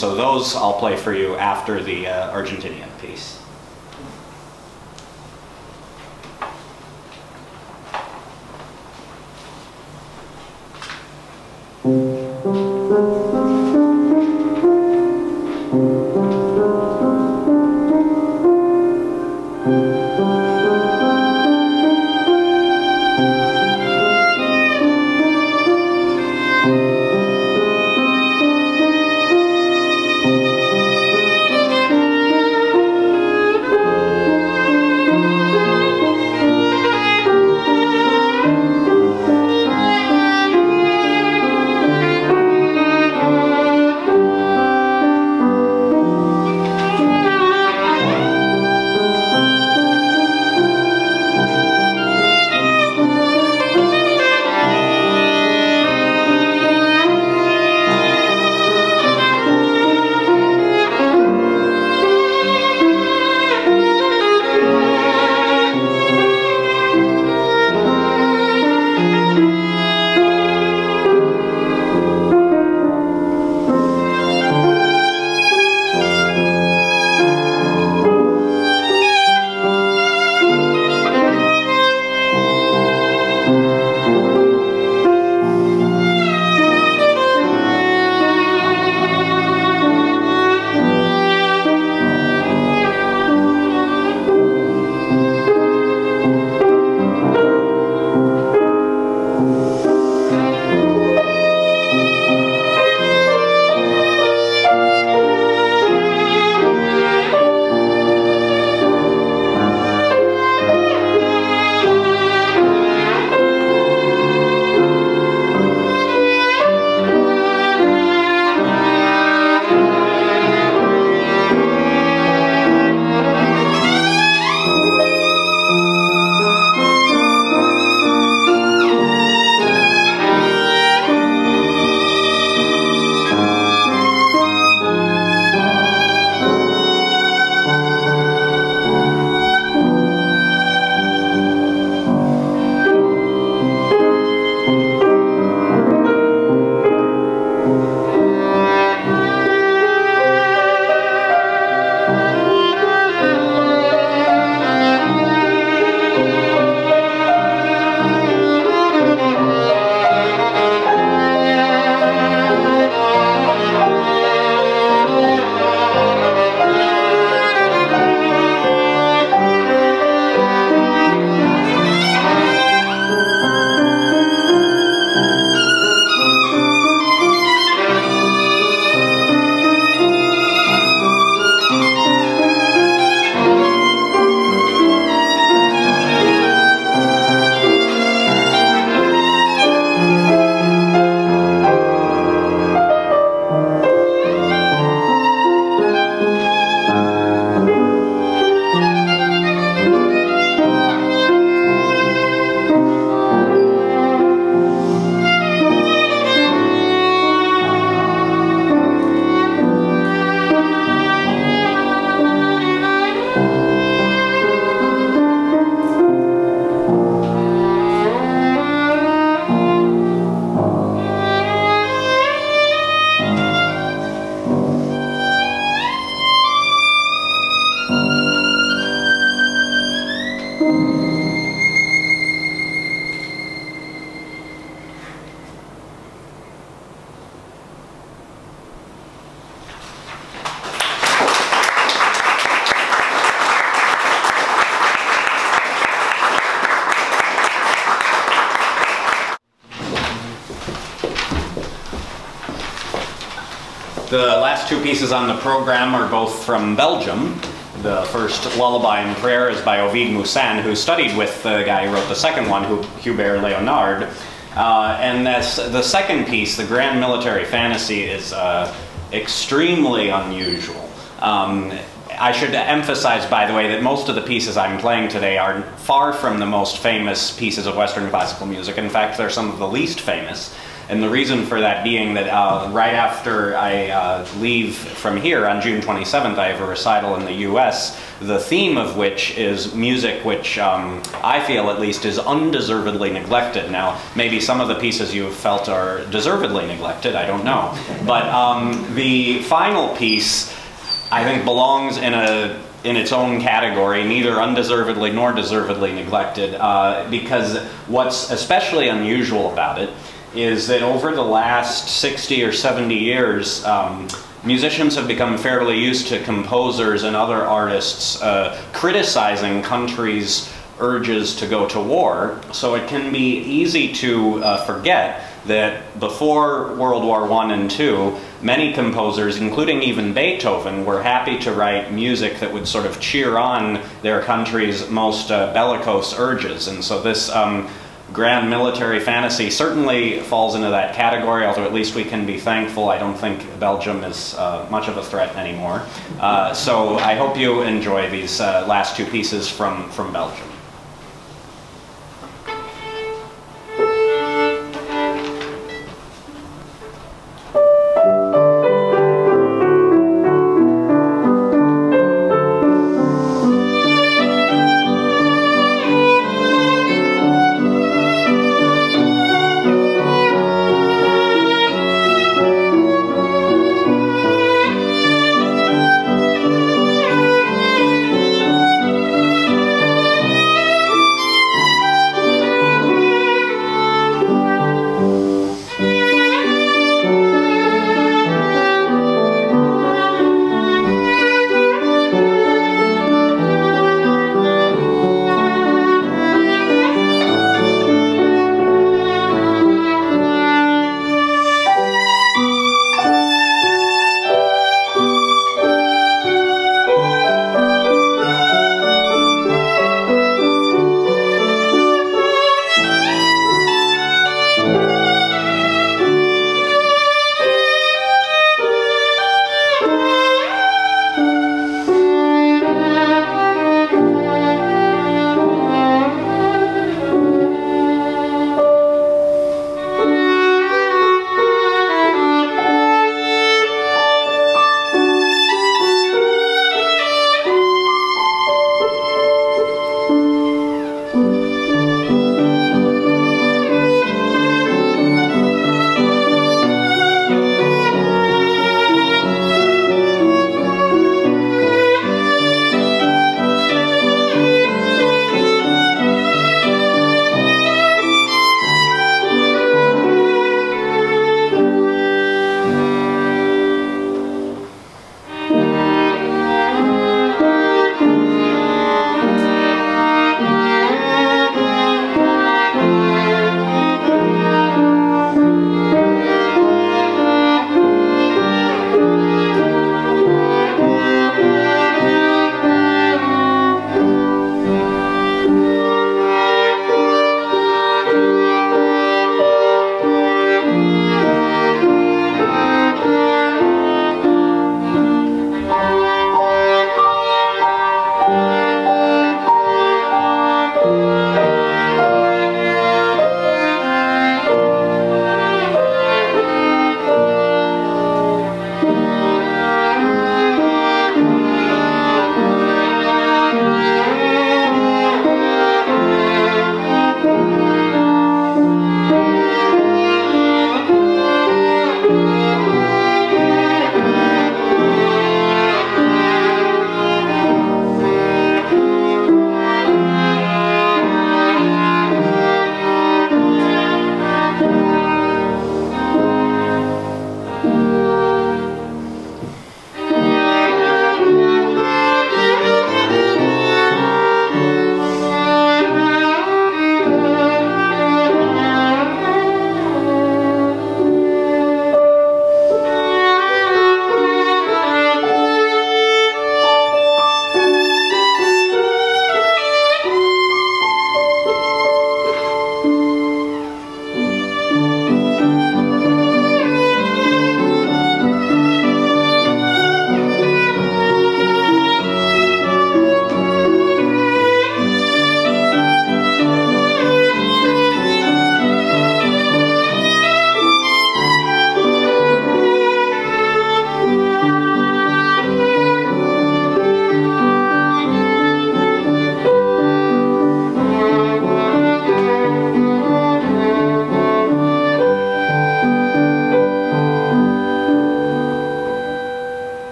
so those I'll play for you after the uh, Argentinian piece. The last two pieces on the program are both from Belgium. The first Lullaby and Prayer is by Ovide Musin, who studied with the guy who wrote the second one, Hubert Leonard. Uh, and the second piece, the Grand Military Fantasy, is uh, extremely unusual. Um, I should emphasize, by the way, that most of the pieces I'm playing today are far from the most famous pieces of Western classical music. In fact, they're some of the least famous. And the reason for that being that uh, right after I uh, leave from here on June 27th, I have a recital in the US, the theme of which is music which um, I feel at least is undeservedly neglected. Now, maybe some of the pieces you have felt are deservedly neglected, I don't know. But um, the final piece, I think, belongs in a in its own category, neither undeservedly nor deservedly neglected, uh, because what's especially unusual about it is that over the last 60 or 70 years, um, musicians have become fairly used to composers and other artists uh, criticizing countries' urges to go to war. So it can be easy to uh, forget that before World War I and II, many composers, including even Beethoven, were happy to write music that would sort of cheer on their country's most uh, bellicose urges. And so this um, grand military fantasy certainly falls into that category, although at least we can be thankful. I don't think Belgium is uh, much of a threat anymore. Uh, so I hope you enjoy these uh, last two pieces from, from Belgium.